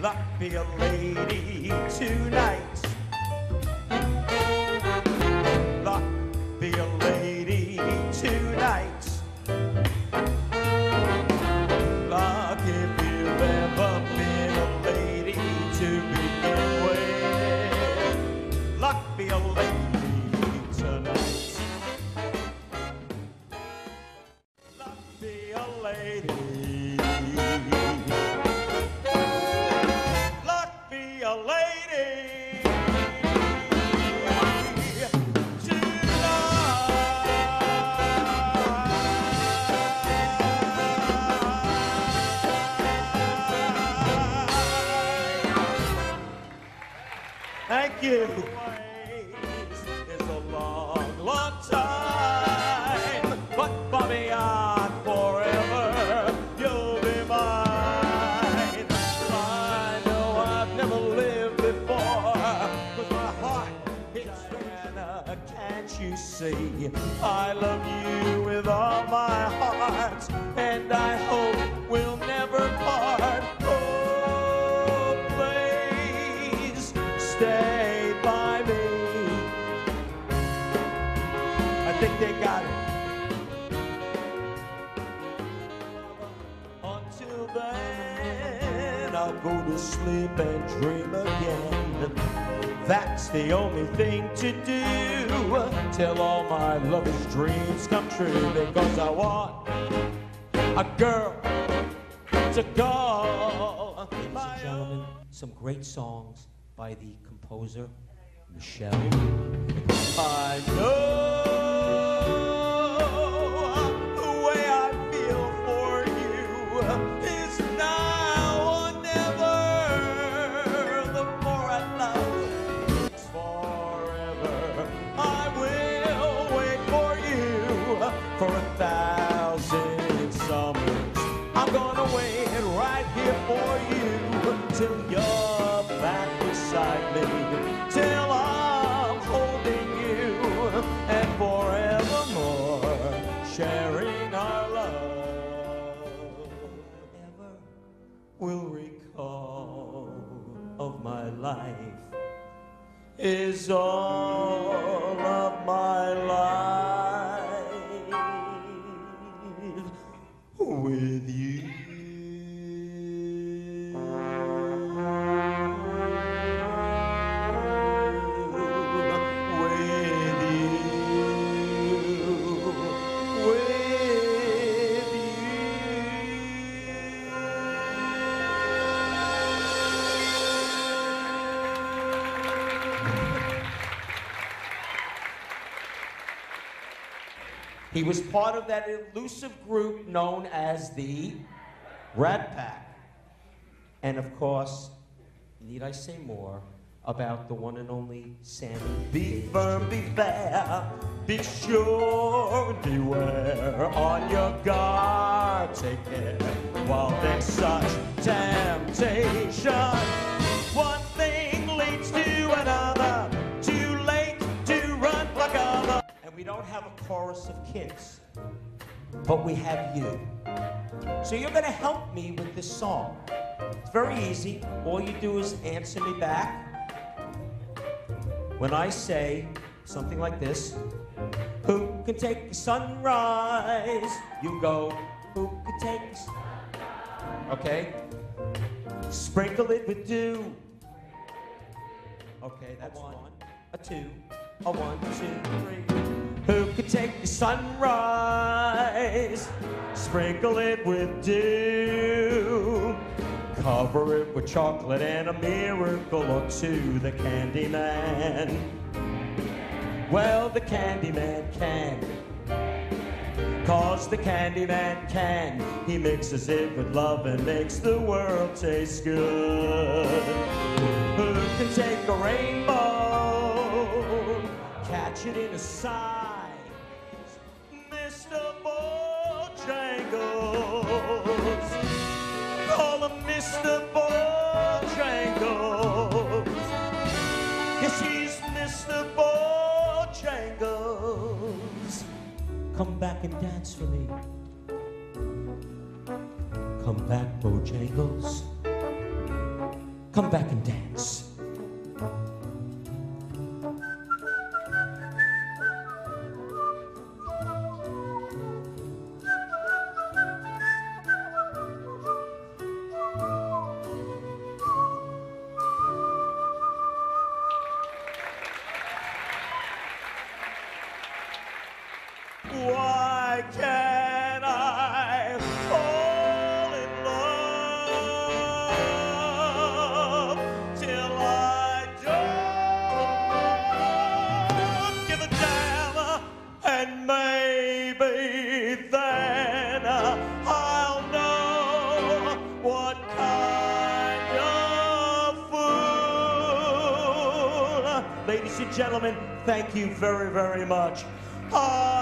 luck be a lady tonight. It's a long, long time, but far beyond forever, you'll be mine. I know I've never lived before, but my heart hits Diana, can't you see? I love you think they got it. Until then, I'll go to sleep and dream again. That's the only thing to do till all my lovers' dreams come true. Because I want a girl to call. Ladies and gentlemen, some great songs by the composer Michelle. I know me, till I'm holding you and forevermore sharing our love. Ever will recall of my life is all of my life He was part of that elusive group known as the Rat Pack. And of course, need I say more about the one and only Sammy? Be firm, be fair, be sure, beware. On your guard, take care. While there's such temptation, one thing leads to another. We don't have a chorus of kids, but we have you. So you're going to help me with this song. It's very easy. All you do is answer me back. When I say something like this, who can take a sunrise? You go, who can take a sunrise? Okay? Sprinkle it with dew. Okay, that's one. A two. A one, two, three. Who could take the sunrise? Sprinkle it with dew. Cover it with chocolate and a miracle or two. The candy man. Well, the candy man can. Cause the candy man can. He mixes it with love and makes the world taste good. Who can take a rainbow? Catch it in a size. Mr. Bojangles. Yes, he's Mr. Bojangles. Come back and dance for me. Come back, Bojangles. come back and dance. Ladies and gentlemen, thank you very, very much. I